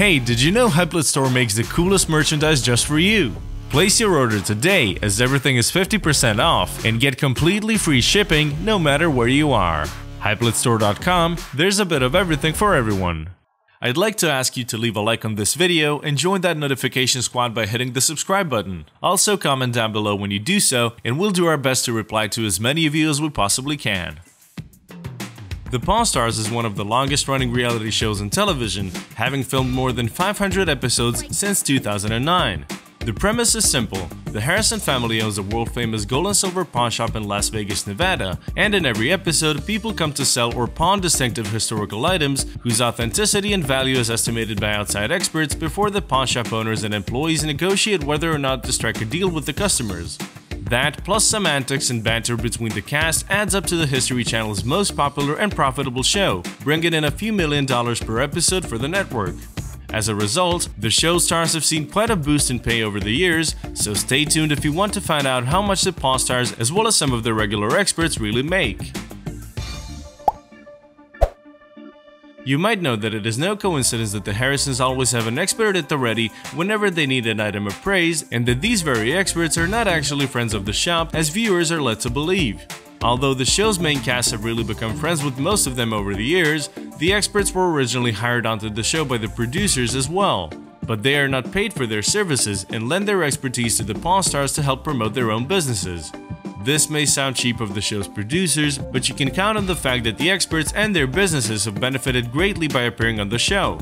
Hey, did you know Hypelet Store makes the coolest merchandise just for you? Place your order today as everything is 50% off and get completely free shipping no matter where you are. HypeletStore.com, there's a bit of everything for everyone. I'd like to ask you to leave a like on this video and join that notification squad by hitting the subscribe button. Also comment down below when you do so and we'll do our best to reply to as many of you as we possibly can. The Pawn Stars is one of the longest running reality shows on television, having filmed more than 500 episodes since 2009. The premise is simple. The Harrison family owns a world-famous gold and silver pawn shop in Las Vegas, Nevada, and in every episode, people come to sell or pawn distinctive historical items whose authenticity and value is estimated by outside experts before the pawn shop owners and employees negotiate whether or not to strike a deal with the customers. That, plus semantics and banter between the cast, adds up to the History Channel's most popular and profitable show, bringing in a few million dollars per episode for the network. As a result, the show stars have seen quite a boost in pay over the years, so stay tuned if you want to find out how much the Pawn Stars as well as some of the regular experts really make. You might know that it is no coincidence that the Harrisons always have an expert at the ready whenever they need an item of praise, and that these very experts are not actually friends of the shop as viewers are led to believe. Although the show's main cast have really become friends with most of them over the years, the experts were originally hired onto the show by the producers as well. But they are not paid for their services and lend their expertise to the Pawn Stars to help promote their own businesses. This may sound cheap of the show's producers, but you can count on the fact that the experts and their businesses have benefited greatly by appearing on the show.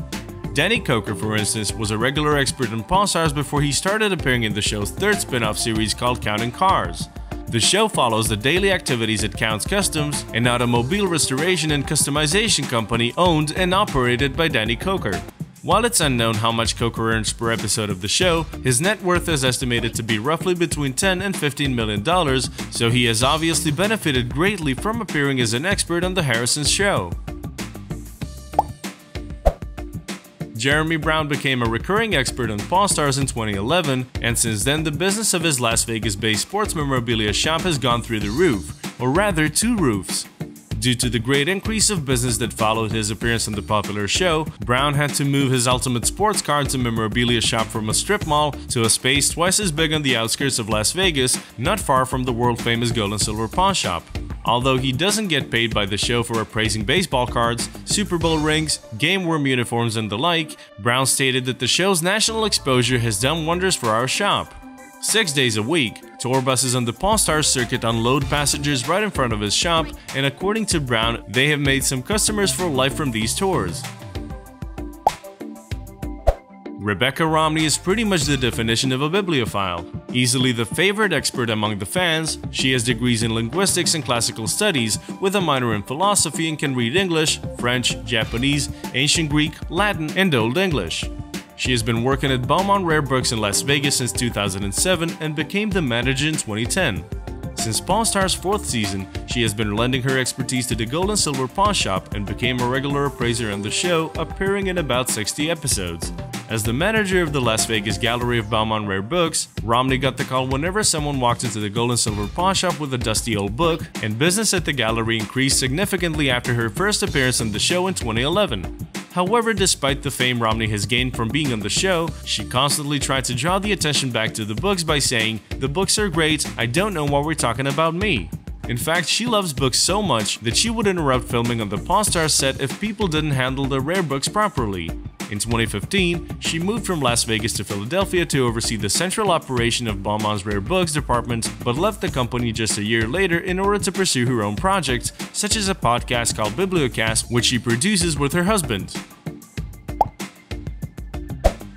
Danny Koker, for instance, was a regular expert in Pawn Stars before he started appearing in the show's third spin-off series called Counting Cars. The show follows the daily activities at Count's Kustoms, an automobile restoration and customization company owned and operated by Danny Koker. While it's unknown how much Koker earns per episode of the show, his net worth is estimated to be roughly between 10 and 15 million dollars, so he has obviously benefited greatly from appearing as an expert on the Harrison show. Jeremy Brown became a recurring expert on Pawn Stars in 2011, and since then the business of his Las Vegas-based sports memorabilia shop has gone through the roof, or rather two roofs. Due to the great increase of business that followed his appearance on the popular show, Brown had to move his ultimate sports cards and memorabilia shop from a strip mall to a space twice as big on the outskirts of Las Vegas, not far from the world-famous gold and silver pawn shop. Although he doesn't get paid by the show for appraising baseball cards, Super Bowl rings, game worm uniforms, and the like, Brown stated that the show's national exposure has done wonders for our shop. Six days a week, tour buses on the Pawn Stars circuit unload passengers right in front of his shop, and according to Brown, they have made some customers for life from these tours. Rebecca Romney is pretty much the definition of a bibliophile. Easily the favorite expert among the fans, she has degrees in linguistics and classical studies, with a minor in philosophy and can read English, French, Japanese, Ancient Greek, Latin, and Old English. She has been working at Bauman Rare Books in Las Vegas since 2007 and became the manager in 2010. Since Pawn Star's fourth season, she has been lending her expertise to the gold and silver pawn shop and became a regular appraiser on the show, appearing in about 60 episodes. As the manager of the Las Vegas Gallery of Bauman Rare Books, Romney got the call whenever someone walked into the gold and silver pawn shop with a dusty old book, and business at the gallery increased significantly after her first appearance on the show in 2011. However, despite the fame Romney has gained from being on the show, she constantly tried to draw the attention back to the books by saying, The books are great, I don't know why we're talking about me. In fact, she loves books so much that she would interrupt filming on the Pawn Stars set if people didn't handle the rare books properly. In 2015, she moved from Las Vegas to Philadelphia to oversee the central operation of Bauman's Rare Books department, but left the company just a year later in order to pursue her own projects, such as a podcast called Bibliocast, which she produces with her husband.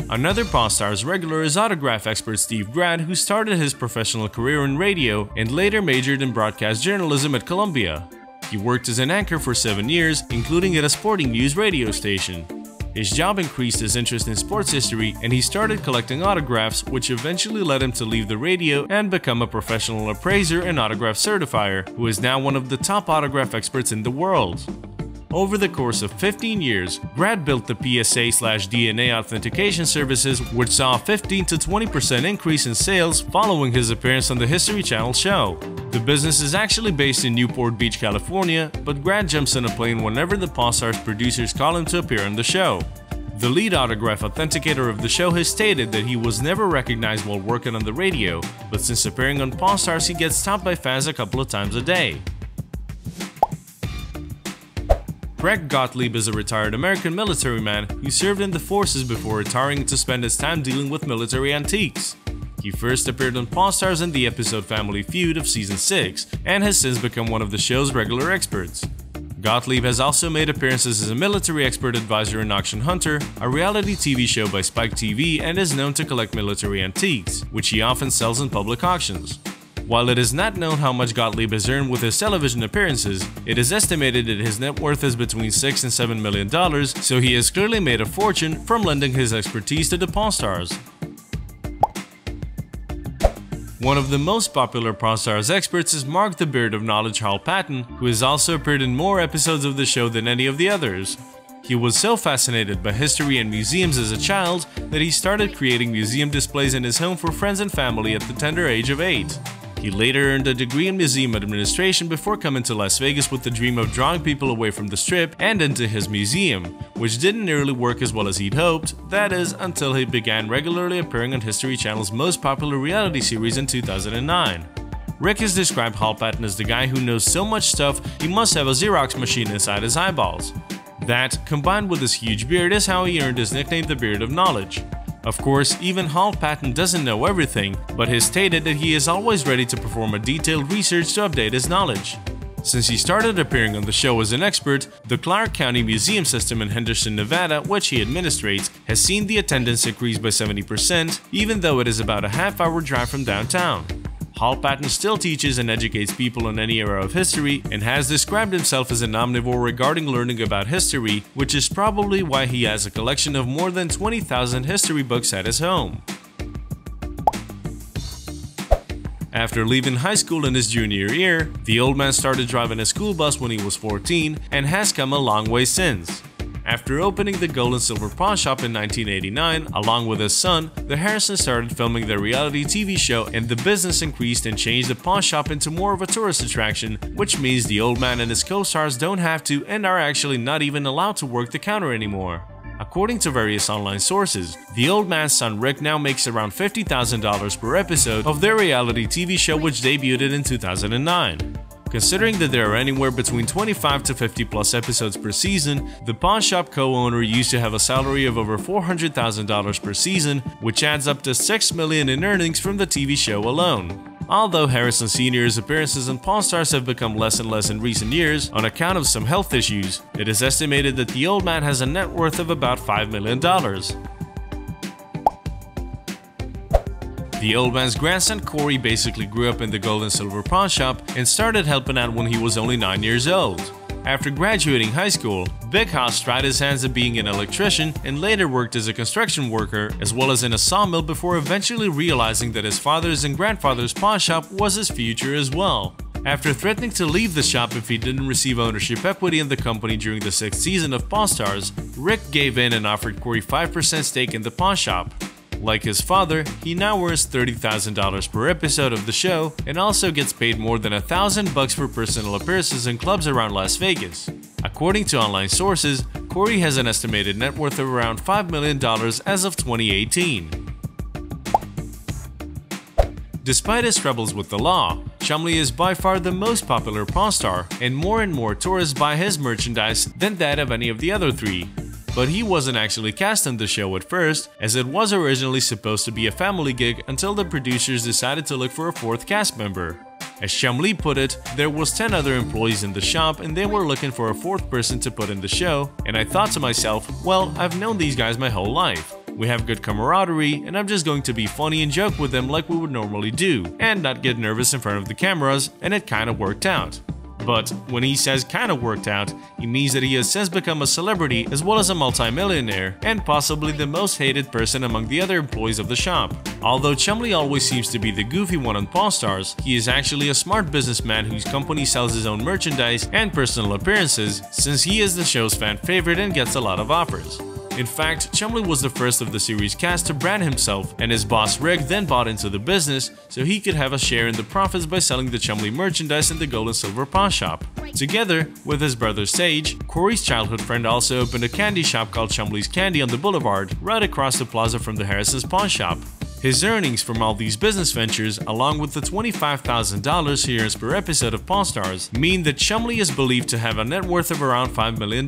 Another Pawn Stars regular is autograph expert Steve Grad, who started his professional career in radio and later majored in broadcast journalism at Columbia. He worked as an anchor for seven years, including at a sporting news radio station. His job increased his interest in sports history and he started collecting autographs, which eventually led him to leave the radio and become a professional appraiser and autograph certifier, who is now one of the top autograph experts in the world. Over the course of 15 years, Grad built the PSA/DNA authentication services, which saw a 15 to 20% increase in sales following his appearance on the History Channel show. The business is actually based in Newport Beach, California, but Grad jumps on a plane whenever the Pawn Stars producers call him to appear on the show. The lead autograph authenticator of the show has stated that he was never recognized while working on the radio, but since appearing on Pawn Stars he gets stopped by fans a couple of times a day. Craig Gottlieb is a retired American military man who served in the forces before retiring to spend his time dealing with military antiques. He first appeared on Pawn Stars in the episode Family Feud of Season 6 and has since become one of the show's regular experts. Gottlieb has also made appearances as a military expert advisor in Auction Hunter, a reality TV show by Spike TV and is known to collect military antiques, which he often sells in public auctions. While it is not known how much Gottlieb has earned with his television appearances, it is estimated that his net worth is between 6 and 7 million dollars, so he has clearly made a fortune from lending his expertise to the Pawn Stars. One of the most popular Pawn Stars experts is Mark the Beard of Knowledge Hall Patton, who has also appeared in more episodes of the show than any of the others. He was so fascinated by history and museums as a child that he started creating museum displays in his home for friends and family at the tender age of 8. He later earned a degree in museum administration before coming to Las Vegas with the dream of drawing people away from the strip and into his museum, which didn't nearly work as well as he'd hoped, that is, until he began regularly appearing on History Channel's most popular reality series in 2009. Rick has described Hall Patton as the guy who knows so much stuff he must have a Xerox machine inside his eyeballs. That, combined with his huge beard, is how he earned his nickname the Beard of Knowledge. Of course, even Hall Patton doesn't know everything, but has stated that he is always ready to perform a detailed research to update his knowledge. Since he started appearing on the show as an expert, the Clark County Museum System in Henderson, Nevada, which he administrates, has seen the attendance increase by 70%, even though it is about a half hour drive from downtown. Hall Patton still teaches and educates people on any era of history and has described himself as an omnivore regarding learning about history, which is probably why he has a collection of more than 20,000 history books at his home. After leaving high school in his junior year, the old man started driving a school bus when he was 14 and has come a long way since. After opening the Gold and Silver Pawn Shop in 1989, along with his son, the Harrisons started filming their reality TV show and the business increased and changed the pawn shop into more of a tourist attraction, which means the old man and his co-stars don't have to and are actually not even allowed to work the counter anymore. According to various online sources, the old man's son Rick now makes around $50,000 per episode of their reality TV show which debuted in 2009. Considering that there are anywhere between 25 to 50 plus episodes per season, the pawn shop co-owner used to have a salary of over $400,000 per season, which adds up to 6 million in earnings from the TV show alone. Although Harrison Sr.'s appearances in Pawn Stars have become less and less in recent years on account of some health issues, it is estimated that the old man has a net worth of about $5 million. The old man's grandson Corey basically grew up in the gold and silver pawn shop and started helping out when he was only 9 years old. After graduating high school, Big tried his hands at being an electrician and later worked as a construction worker as well as in a sawmill before eventually realizing that his father's and grandfather's pawn shop was his future as well. After threatening to leave the shop if he didn't receive ownership equity in the company during the sixth season of Pawn Stars, Rick gave in and offered Corey 5% stake in the pawn shop. Like his father, he now earns $30,000 per episode of the show and also gets paid more than a thousand bucks for personal appearances in clubs around Las Vegas. According to online sources, Corey has an estimated net worth of around $5 million as of 2018. Despite his troubles with the law, Chumlee is by far the most popular pawn star, and more and more tourists buy his merchandise than that of any of the other three. But he wasn't actually cast in the show at first, as it was originally supposed to be a family gig until the producers decided to look for a fourth cast member. As Chumlee put it, there was 10 other employees in the shop and they were looking for a fourth person to put in the show, and I thought to myself, well, I've known these guys my whole life. We have good camaraderie, and I'm just going to be funny and joke with them like we would normally do, and not get nervous in front of the cameras, and it kinda worked out. But when he says kinda worked out, he means that he has since become a celebrity as well as a multimillionaire, and possibly the most hated person among the other employees of the shop. Although Chumlee always seems to be the goofy one on Pawn Stars, he is actually a smart businessman whose company sells his own merchandise and personal appearances, since he is the show's fan favorite and gets a lot of offers. In fact, Chumlee was the first of the series cast to brand himself, and his boss Rick then bought into the business so he could have a share in the profits by selling the Chumlee merchandise in the gold and silver pawn shop. Together with his brother Sage, Corey's childhood friend also opened a candy shop called Chumlee's Candy on the boulevard, right across the plaza from the Harrison's pawn shop. His earnings from all these business ventures, along with the $25,000 he earns per episode of Pawn Stars, mean that Chumlee is believed to have a net worth of around $5 million.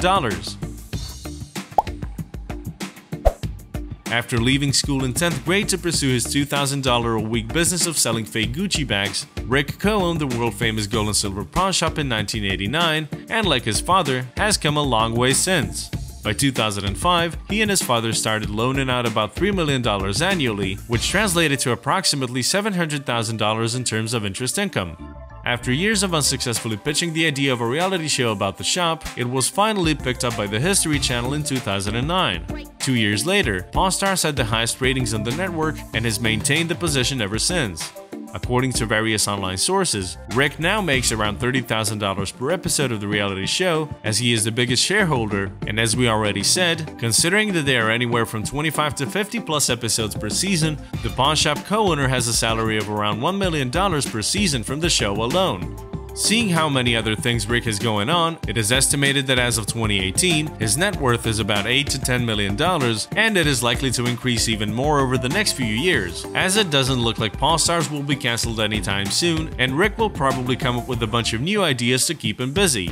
After leaving school in 10th grade to pursue his $2,000 a week business of selling fake Gucci bags, Rick co-owned the world-famous gold and silver pawn shop in 1989 and, like his father, has come a long way since. By 2005, he and his father started loaning out about $3 million annually, which translated to approximately $700,000 in terms of interest income. After years of unsuccessfully pitching the idea of a reality show about the shop, it was finally picked up by the History Channel in 2009. Two years later, Pawn Stars had the highest ratings on the network and has maintained the position ever since. According to various online sources, Rick now makes around $30,000 per episode of the reality show, as he is the biggest shareholder, and as we already said, considering that there are anywhere from 25 to 50 plus episodes per season, the pawn shop co-owner has a salary of around $1 million per season from the show alone. Seeing how many other things Rick has going on, it is estimated that as of 2018, his net worth is about 8 to 10 million dollars, and it is likely to increase even more over the next few years, as it doesn't look like Pawn Stars will be cancelled anytime soon, and Rick will probably come up with a bunch of new ideas to keep him busy.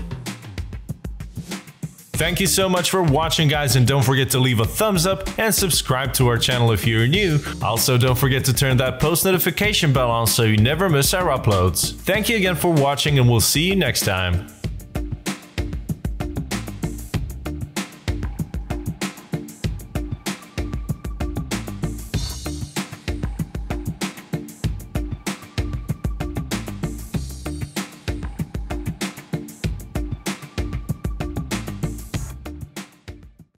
Thank you so much for watching guys and don't forget to leave a thumbs up and subscribe to our channel if you're new. Also don't forget to turn that post notification bell on so you never miss our uploads. Thank you again for watching and we'll see you next time.